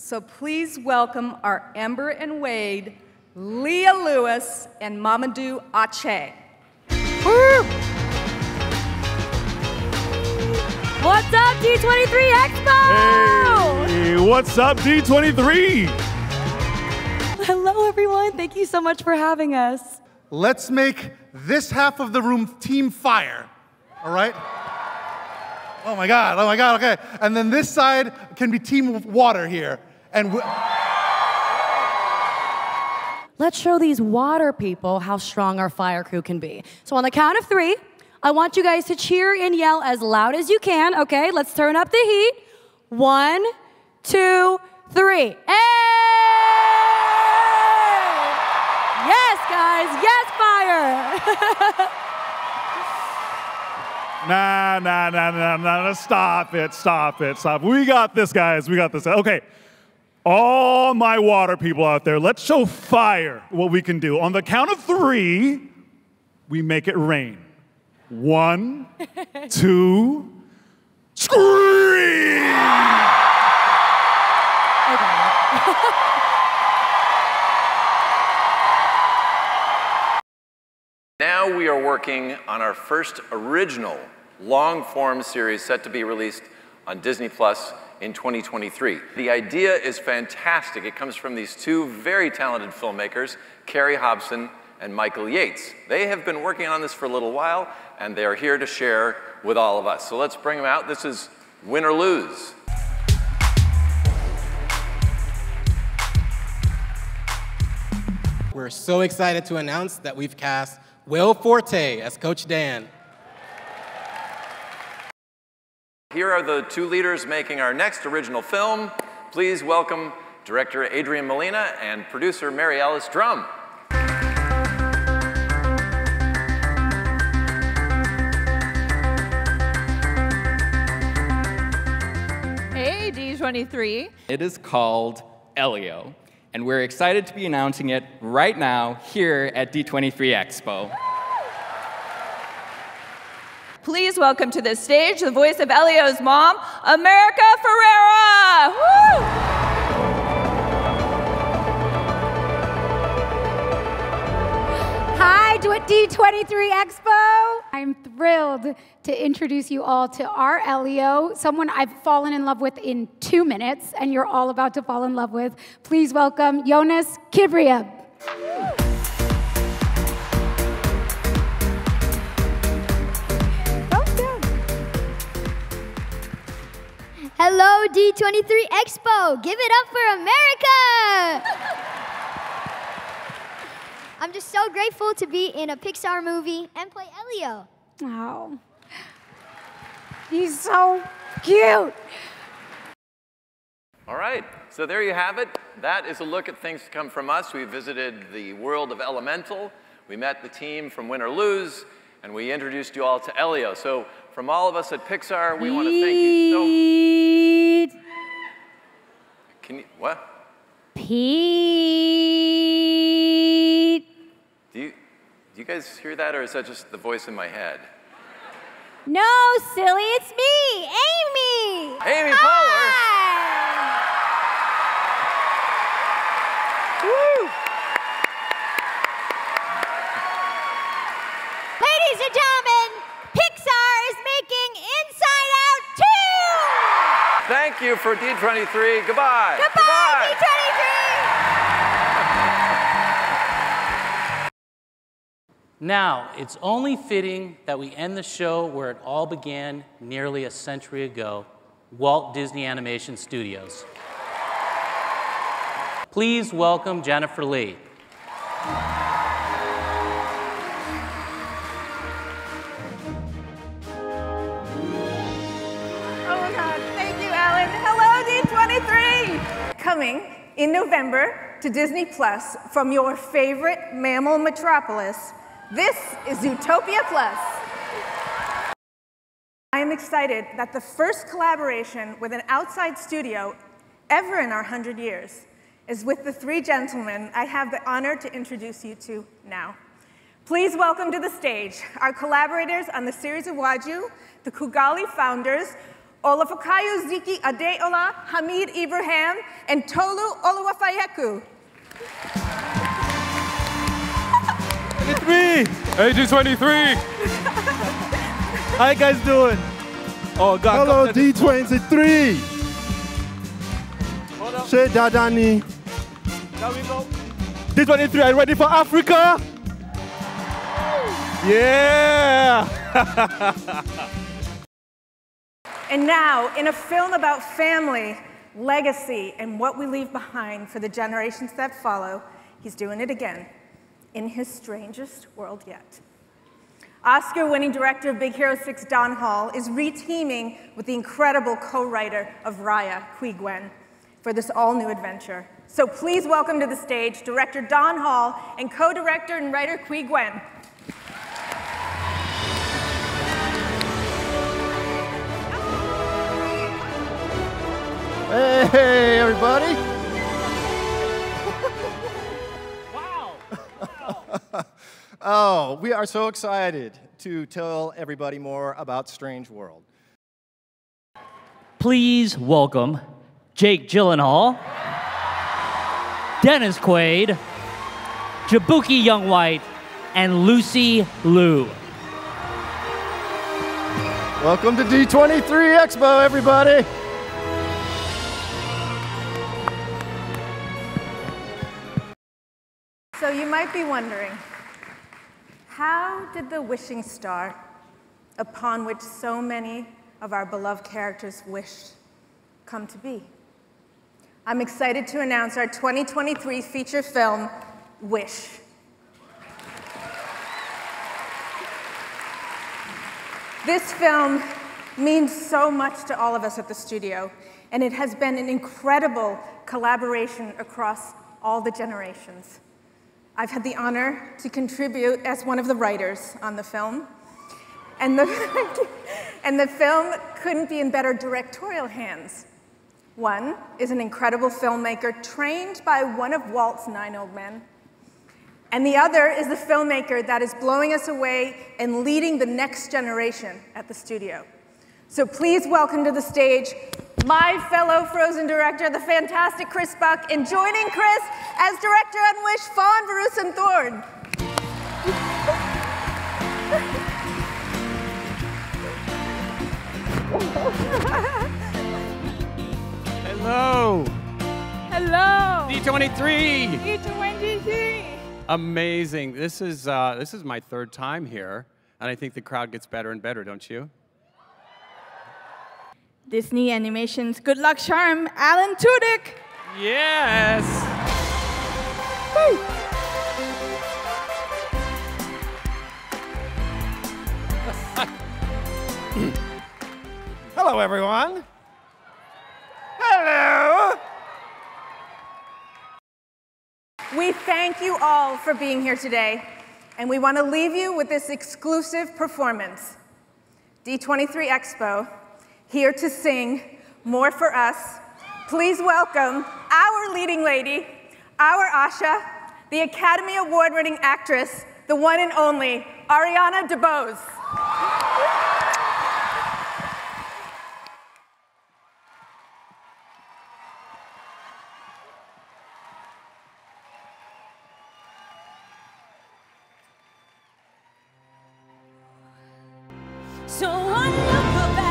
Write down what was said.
So please welcome our Ember and Wade, Leah Lewis, and Mamoudou Athie. What's up, D23 Expo? Hey, what's up, D23? Hello, everyone. Thank you so much for having us. Let's make this half of the room team fire. All right? Oh my God, oh my God, okay. And then this side can be team water here. And we- Let's show these water people how strong our fire crew can be. So, on the count of three, I want you guys to cheer and yell as loud as you can, okay? Let's turn up the heat. One, two, three. Hey! Yes, guys, yes, fire! Nah, nah, nah, nah, nah, nah. Stop it, stop it, stop. We got this, guys. We got this. Okay. All my water people out there, let's show fire what we can do. On the count of three, we make it rain. One, two, scream! Now we are working on our first original long form series set to be released on Disney Plus in 2023. The idea is fantastic. It comes from these two very talented filmmakers, Carrie Hobson and Michael Yates. They have been working on this for a little while and they are here to share with all of us. So let's bring them out. This is Win or Lose. We're so excited to announce that we've cast Will Forte as Coach Dan. Here are the two leaders making our next original film. Please welcome director Adrian Molina and producer Mary Alice Drum. Hey, D23. It is called Elio, and we're excited to be announcing it right now here at D23 Expo. Please welcome to the stage the voice of Elio's mom, America Ferrera. Hi, D23 Expo. I'm thrilled to introduce you all to our Elio, someone I've fallen in love with in two minutes, and you're all about to fall in love with. Please welcome Yonas Kibreab. Hello, D23 Expo. Give it up for America. I'm just so grateful to be in a Pixar movie and play Elio. Oh, he's so cute. All right, so there you have it. That is a look at things to come from us. We visited the world of Elemental. We met the team from Win or Lose, and we introduced you all to Elio. So from all of us at Pixar, we want to thank you so. Can you what? Pete. Do you do you guys hear that, or is that just the voice in my head? No, silly, it's me, Amy. Amy Poehler. Ladies and gentlemen, Pixar is making Inside Out 2. Thank you for D23. Goodbye. Goodbye, D23. Now, it's only fitting that we end the show where it all began nearly a century ago Walt Disney Animation Studios. Please welcome Jennifer Lee. Coming in November to Disney Plus from your favorite mammal metropolis, this is Zootopia Plus. I am excited that the first collaboration with an outside studio ever in our 100 years is with the three gentlemen I have the honor to introduce you to now. Please welcome to the stage our collaborators on the series Iwájú, the Kugali founders, Olufikayo Ziki Adeola Hamid Ibrahim, and Tolu Olowofoyeku. 23! Age 23! How you guys doing? Oh, God. Hello, D23. Shea Dadani. There we go. D23, are you ready for Africa? Yeah! And now, in a film about family, legacy, and what we leave behind for the generations that follow, he's doing it again in his strangest world yet. Oscar winning director of Big Hero 6, Don Hall, is reteaming with the incredible co writer of Raya, Qui Nguyen, for this all new adventure. So please welcome to the stage director Don Hall and co director and writer Qui Nguyen. Hey, everybody. Wow! Oh, we are so excited to tell everybody more about Strange World. Please welcome Jake Gyllenhaal, Dennis Quaid, Jaboukie Young White, and Lucy Liu. Welcome to D23 Expo, everybody. So you might be wondering how did the wishing star, upon which so many of our beloved characters wished, come to be? I'm excited to announce our 2023 feature film, Wish. This film means so much to all of us at the studio, and it has been an incredible collaboration across all the generations. I've had the honor to contribute as one of the writers on the film. And the, and the film couldn't be in better directorial hands. One is an incredible filmmaker trained by one of Walt's nine old men. And the other is the filmmaker that is blowing us away and leading the next generation at the studio. So please welcome to the stage my fellow Frozen director, the fantastic Chris Buck, and joining Chris as director on Wish, Fawn Veerasunthorn. Hello. Hello. D23. D23. Amazing. This is uh, this is my third time here, and I think the crowd gets better and better, don't you? Disney Animation's Good Luck Charm, Alan Tudyk. Yes. Hello, everyone. Hello. We thank you all for being here today, and we want to leave you with this exclusive performance. D23 Expo, here to sing More for Us. Please welcome our leading lady, our Asha, the Academy Award winning actress, the one and only Ariana DeBose. So back.